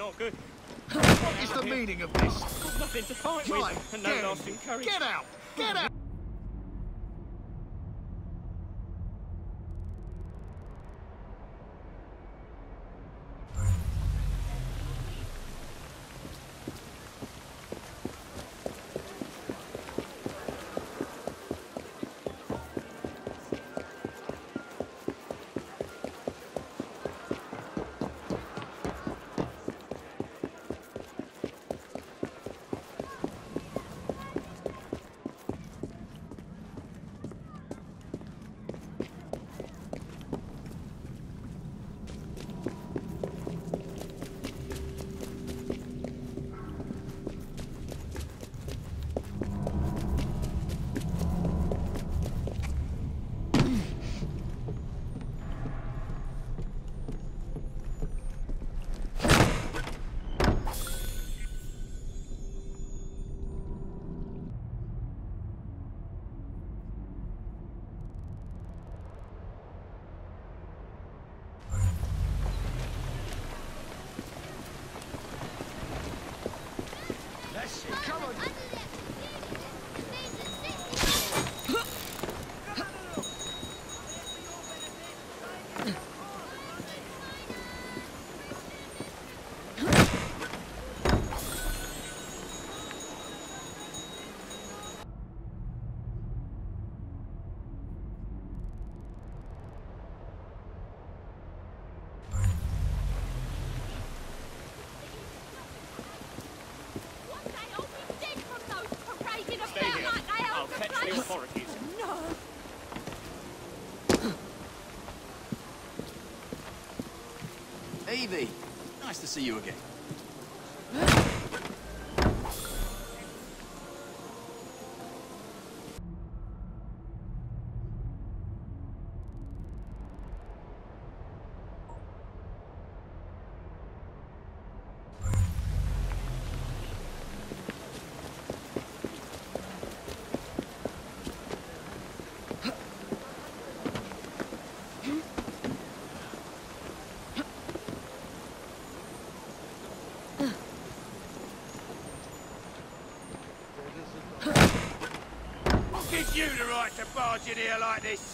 not good. What is the meaning of this? Got nothing to fight Clive, with, and no lasting courage. get out! Get out! Nice to see you again. What gives you in here like this?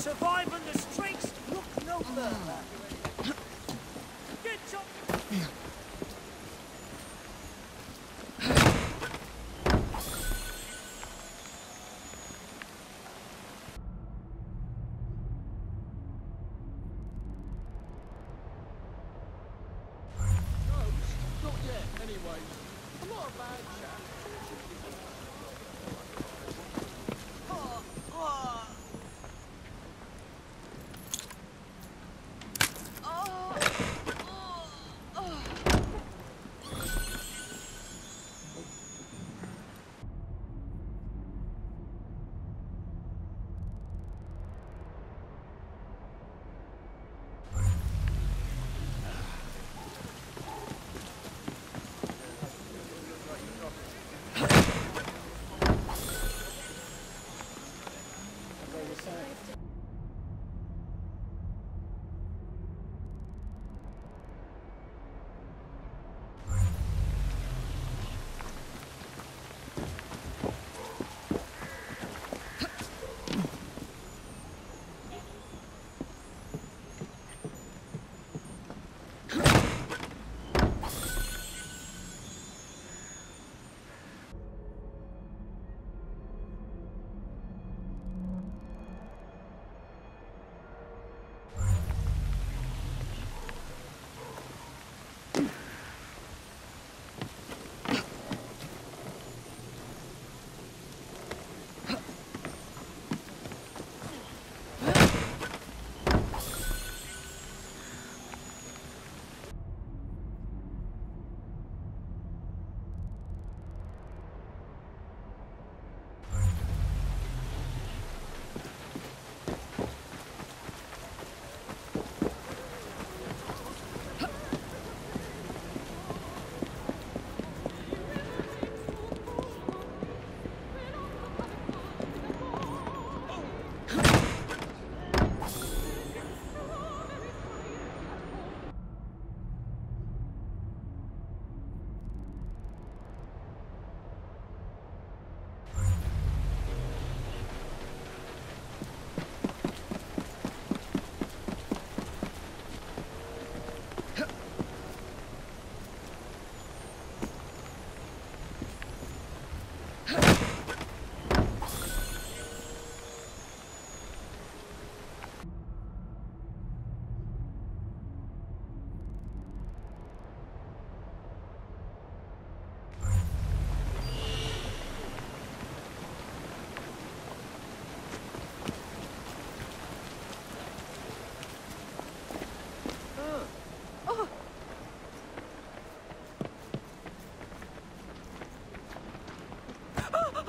Surviving the streets? Look no further.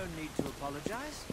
no need to apologize.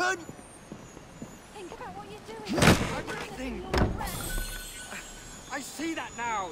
Turn! Think about what you're doing. You're. I see that now.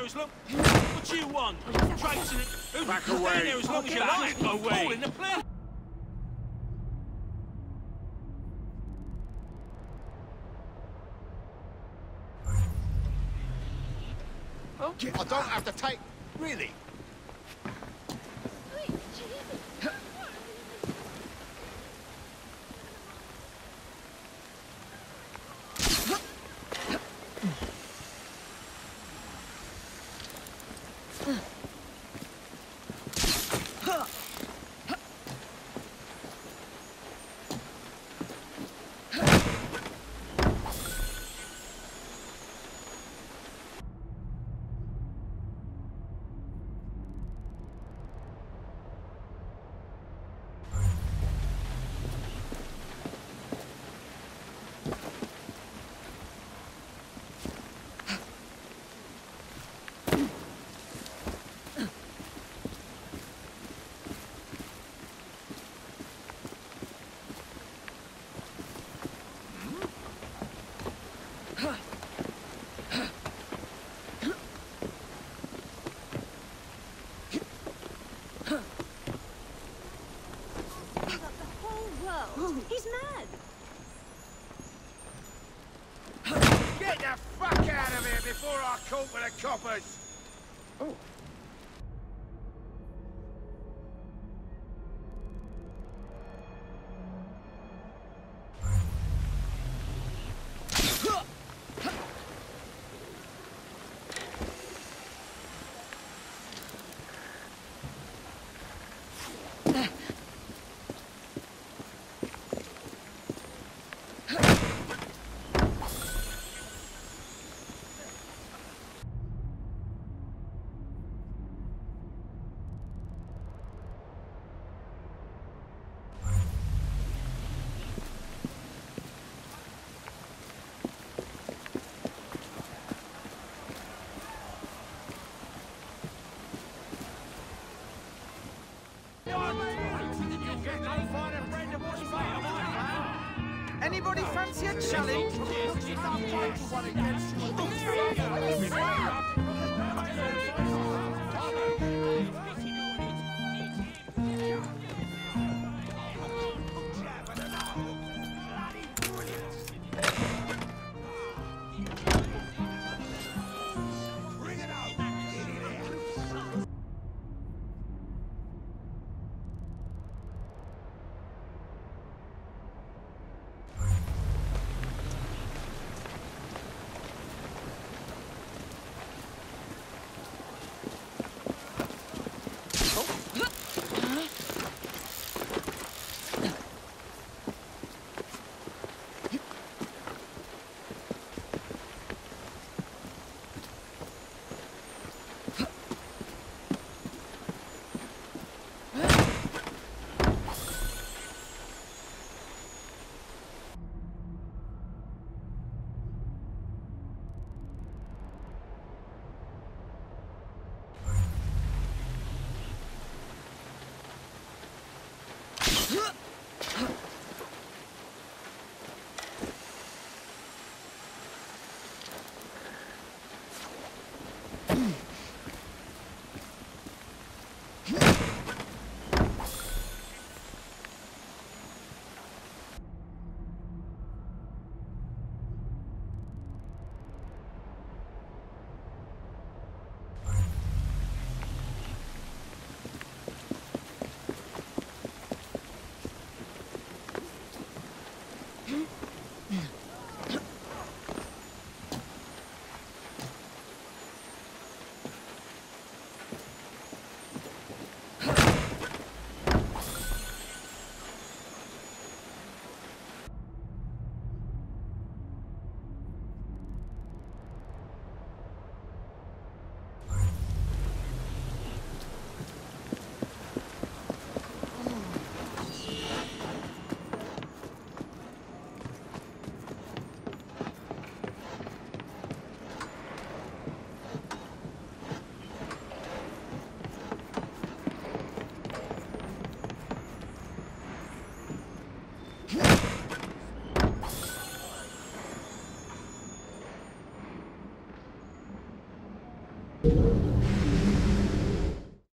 here as long... What you want? Traipsing it... Who's Back away. Stay here as long as you like. Away. in the plan. Oh. I don't have to take... Really? He's mad. Get the fuck out of here before I caught with the coppers!